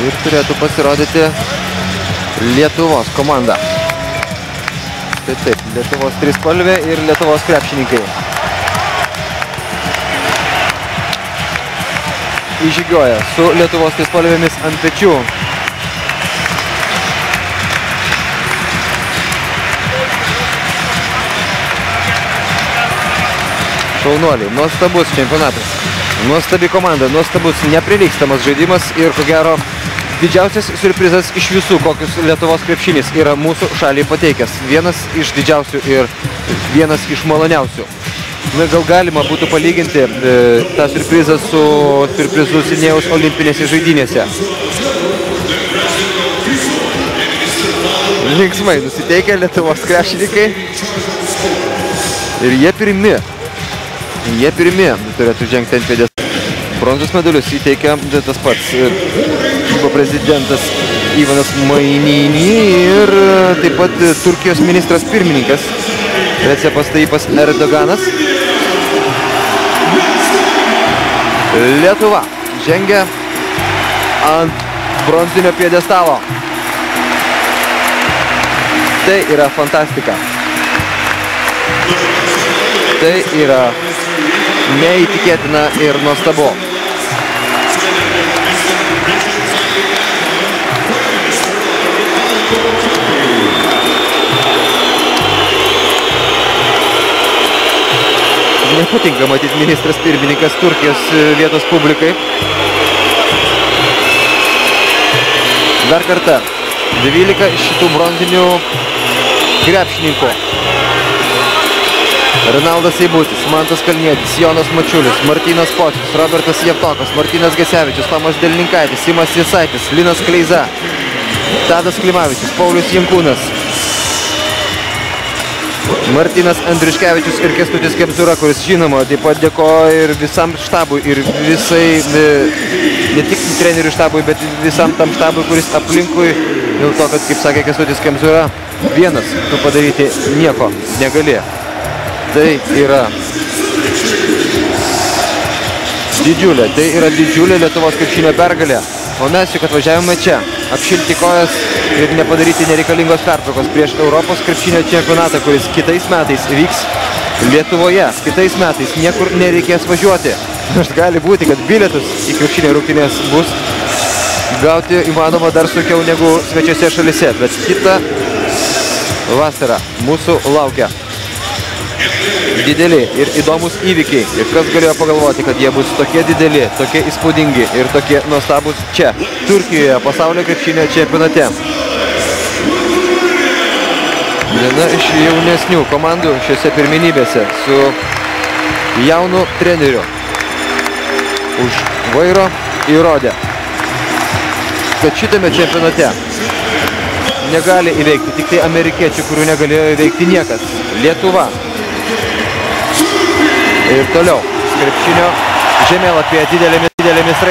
Ir turėtų pasirodyti Lietuvos komanda. Tai taip, Lietuvos trispalvė ir Lietuvos krepšininkai. Įžygioja su Lietuvos trispalvėmis ant pečių. Šaunuoliai, nuostabus čempionatas. Nuostabi komanda, nuostabus, neprilykstamas žaidimas ir ko gero didžiausias surprizas iš visų, kokius Lietuvos krepšinis yra mūsų šaliai pateikęs. Vienas iš didžiausių ir vienas iš maloniausių. Na, gal galima būtų palyginti e, tą surprizą su surprizu Sinėjaus olimpinėse žaidynėse. Linksmai nusiteikia Lietuvos krepšininkai. Ir jie pirmi. Jie pirmi turėtų žengti ant pėdės. Bronzos medalius įteikia tas pats klubo prezidentas Ivanas Mainini ir taip pat Turkijos ministras pirmininkas Recepas Taipas Erdoganas. Lietuva žengia ant bronzinio pėdestalo. Tai yra fantastika. Tai yra neįtikėtina ir nuostabu. Nepatinka matyti ministras pirmininkas Turkijos vietos publikai. Dar kartą, 12 šitų bronzinių krepšininkų. Rinaldas Eibutis, Mantas Kalnietis, Jonas Mačiulis, Martynas Pocius, Robertas Jevtokas, Martynas Gesevičius, Tomas Delninkaitis, Simas Jasaitis, Linas Kleiza, Tadas Klimavičius, Paulius Jankūnas, Martynas Andriškevičius ir Kestutis Kepzura, kuris žinoma taip pat dėkoja ir visam štabui ir visai, ne tik trenerių štabui, bet visam tam štabui, kuris aplinkui, dėl to, kad, kaip sakė Kestutis Kepzura, vienas tu padaryti nieko negali. Tai yra didžiulė, tai yra didžiulė Lietuvos krepšinio pergalė. O mes juk atvažiavome čia, apšilti kojas ir nepadaryti nereikalingos pertraukos prieš Europos krepšinio čempionatą, kuris kitais metais vyks Lietuvoje. Kitais metais niekur nereikės važiuoti. Nors gali būti, kad bilietus į krepšinio rungtynės bus gauti įmanoma dar sunkiau negu svečiose šalise. Bet kita vasara mūsų laukia dideli ir įdomus įvykiai. Ir kas galėjo pagalvoti, kad jie bus tokie dideli, tokie įspūdingi ir tokie nuostabus čia, Turkijoje, pasaulio krepšinio čempionate. Viena iš jaunesnių komandų šiuose pirminybėse su jaunu treneriu. Už vairo įrodė, kad šitame čempionate negali įveikti tik tai amerikiečių, kurių negalėjo įveikti niekas. Lietuva ir toliau krepšinio žemėlapyje didelėmis, didelėmis raidėmis.